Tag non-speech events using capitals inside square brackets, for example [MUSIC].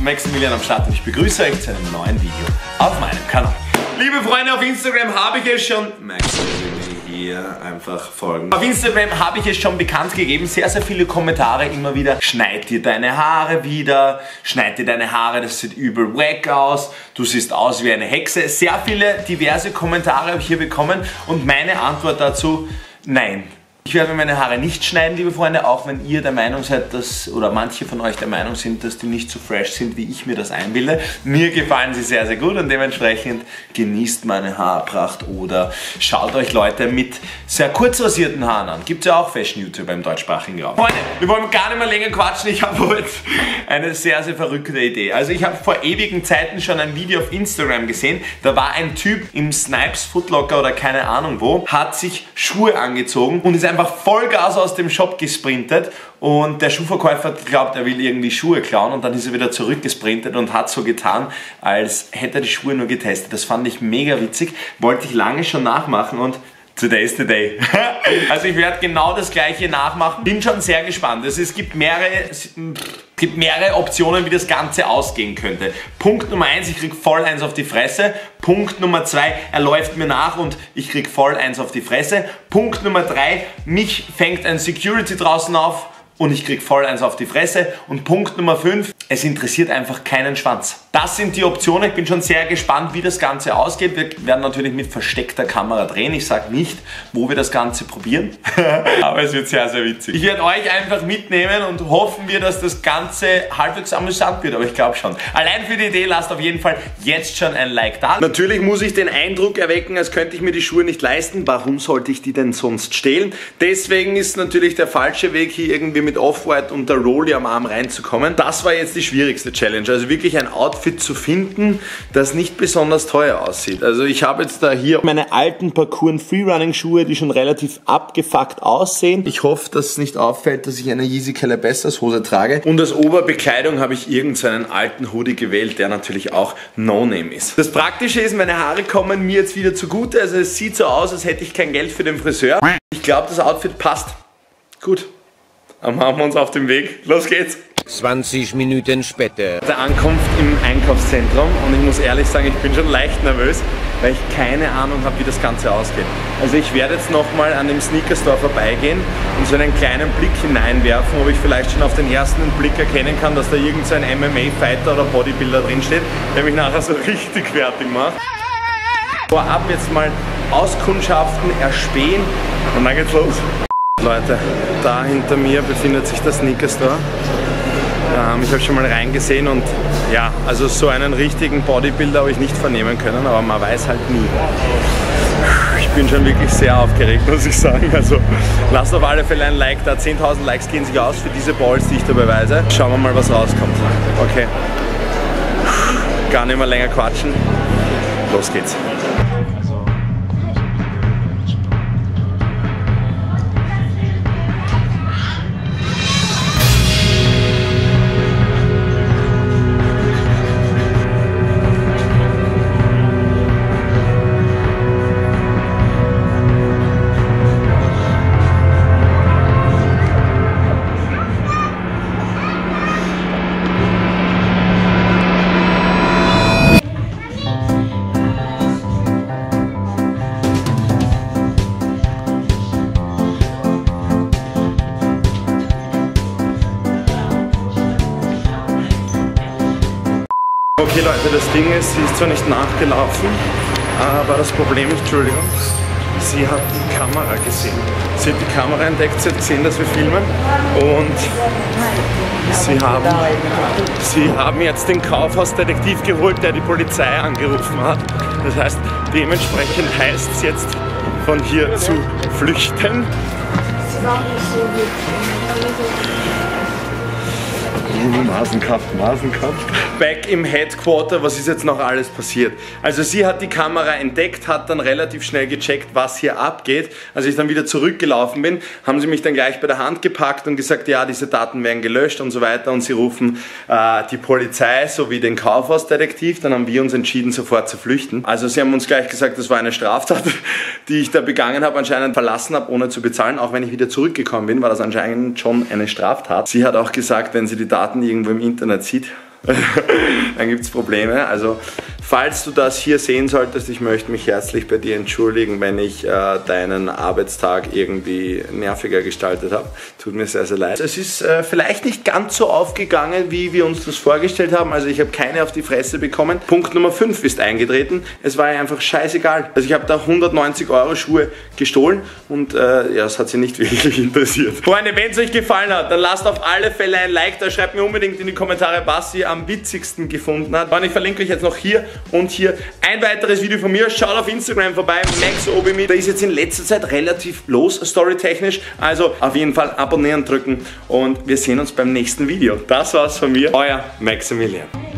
Maximilian am Start und ich begrüße euch zu einem neuen Video auf meinem Kanal. Liebe Freunde, auf Instagram habe ich es schon... Maximilian hier einfach folgen. Auf Instagram habe ich es schon bekannt gegeben, sehr, sehr viele Kommentare immer wieder. Schneid dir deine Haare wieder, schneid dir deine Haare, das sieht übel wack aus, du siehst aus wie eine Hexe. Sehr viele diverse Kommentare habe ich hier bekommen und meine Antwort dazu, nein. Ich werde meine Haare nicht schneiden, liebe Freunde, auch wenn ihr der Meinung seid, dass, oder manche von euch der Meinung sind, dass die nicht so fresh sind, wie ich mir das einbilde. Mir gefallen sie sehr, sehr gut und dementsprechend genießt meine Haarpracht oder schaut euch Leute mit sehr kurz rasierten Haaren an. Gibt es ja auch Fashion-YouTuber im deutschsprachigen Raum. Freunde, wir wollen gar nicht mehr länger quatschen. Ich habe heute eine sehr, sehr verrückte Idee. Also ich habe vor ewigen Zeiten schon ein Video auf Instagram gesehen. Da war ein Typ im Snipes Footlocker oder keine Ahnung wo, hat sich Schuhe angezogen und ist einfach Vollgas aus dem Shop gesprintet und der Schuhverkäufer hat geglaubt, er will irgendwie Schuhe klauen und dann ist er wieder zurückgesprintet und hat so getan, als hätte er die Schuhe nur getestet. Das fand ich mega witzig, wollte ich lange schon nachmachen und Today is the day. [LAUGHS] also ich werde genau das gleiche nachmachen. Bin schon sehr gespannt. Also es gibt mehrere, es gibt mehrere Optionen, wie das Ganze ausgehen könnte. Punkt Nummer eins, ich krieg voll eins auf die Fresse. Punkt Nummer zwei, er läuft mir nach und ich krieg voll eins auf die Fresse. Punkt Nummer drei, mich fängt ein Security draußen auf und ich krieg voll eins auf die Fresse. Und Punkt Nummer 5, es interessiert einfach keinen Schwanz. Das sind die Optionen. Ich bin schon sehr gespannt, wie das Ganze ausgeht. Wir werden natürlich mit versteckter Kamera drehen. Ich sage nicht, wo wir das Ganze probieren, [LAUGHS] aber es wird sehr, sehr witzig. Ich werde euch einfach mitnehmen und hoffen wir, dass das Ganze halbwegs amüsant wird, aber ich glaube schon. Allein für die Idee lasst auf jeden Fall jetzt schon ein Like da. Natürlich muss ich den Eindruck erwecken, als könnte ich mir die Schuhe nicht leisten. Warum sollte ich die denn sonst stehlen? Deswegen ist natürlich der falsche Weg hier irgendwie mit Off-White und der Rolli am Arm reinzukommen. Das war jetzt die schwierigste Challenge. Also wirklich ein Outfit zu finden, das nicht besonders teuer aussieht. Also ich habe jetzt da hier meine alten Parkour Freerunning Schuhe, die schon relativ abgefuckt aussehen. Ich hoffe, dass es nicht auffällt, dass ich eine Yeezy Calabasas Hose trage. Und als Oberbekleidung habe ich irgendeinen alten Hoodie gewählt, der natürlich auch No-Name ist. Das Praktische ist, meine Haare kommen mir jetzt wieder zugute. Also es sieht so aus, als hätte ich kein Geld für den Friseur. Ich glaube, das Outfit passt. Gut. Dann machen wir uns auf den Weg. Los geht's! 20 Minuten später. Der Ankunft im Einkaufszentrum und ich muss ehrlich sagen, ich bin schon leicht nervös, weil ich keine Ahnung habe, wie das Ganze ausgeht. Also ich werde jetzt nochmal an dem Sneaker Store vorbeigehen und so einen kleinen Blick hineinwerfen, ob ich vielleicht schon auf den ersten Blick erkennen kann, dass da irgendein so MMA-Fighter oder Bodybuilder drinsteht, der mich nachher so [LAUGHS] richtig fertig macht. Vorab jetzt mal Auskundschaften erspähen und dann geht's los. Leute, da hinter mir befindet sich der Sneaker Store. Ähm, ich habe schon mal reingesehen und ja, also so einen richtigen Bodybuilder habe ich nicht vernehmen können, aber man weiß halt nie. Ich bin schon wirklich sehr aufgeregt, [LAUGHS] muss ich sagen. Also lasst auf alle Fälle ein Like da. 10.000 Likes gehen sich aus für diese Balls, die ich da beweise. Schauen wir mal, was rauskommt. Okay. Gar nicht mehr länger quatschen. Los geht's. Okay Leute, das Ding ist, sie ist zwar nicht nachgelaufen, aber das Problem ist, Entschuldigung, sie hat die Kamera gesehen. Sie hat die Kamera entdeckt, sie hat gesehen, dass wir filmen und sie haben, sie haben jetzt den Kaufhausdetektiv geholt, der die Polizei angerufen hat. Das heißt, dementsprechend heißt es jetzt, von hier zu flüchten. Nasenkampf, Nasenkampf. Back im Headquarter, was ist jetzt noch alles passiert? Also sie hat die Kamera entdeckt, hat dann relativ schnell gecheckt, was hier abgeht. Als ich dann wieder zurückgelaufen bin, haben sie mich dann gleich bei der Hand gepackt und gesagt, ja, diese Daten werden gelöscht und so weiter. Und sie rufen äh, die Polizei sowie den Kaufhausdetektiv. Dann haben wir uns entschieden, sofort zu flüchten. Also sie haben uns gleich gesagt, das war eine Straftat, die ich da begangen habe, anscheinend verlassen habe, ohne zu bezahlen. Auch wenn ich wieder zurückgekommen bin, war das anscheinend schon eine Straftat. Sie hat auch gesagt, wenn sie die Daten irgendwo im Internet sieht, [LAUGHS] dann gibt es Probleme. Also falls du das hier sehen solltest, ich möchte mich herzlich bei dir entschuldigen, wenn ich äh, deinen Arbeitstag irgendwie nerviger gestaltet habe. Tut mir sehr, sehr leid. Es ist äh, vielleicht nicht ganz so aufgegangen, wie wir uns das vorgestellt haben. Also ich habe keine auf die Fresse bekommen. Punkt Nummer 5 ist eingetreten. Es war einfach scheißegal. Also ich habe da 190 Euro Schuhe gestohlen und äh, ja, es hat sie nicht [LAUGHS] wirklich interessiert. Freunde, wenn es euch gefallen hat, dann lasst auf alle Fälle ein Like da. Schreibt mir unbedingt in die Kommentare, was ihr am witzigsten gefunden habt. Und ich verlinke euch jetzt noch hier und hier ein weiteres Video von mir. Schaut auf Instagram vorbei, MaxObimi. Da ist jetzt in letzter Zeit relativ los, storytechnisch. Also auf jeden Fall abonnieren drücken und wir sehen uns beim nächsten Video. Das war's von mir, euer Maximilian.